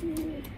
Mm-hmm.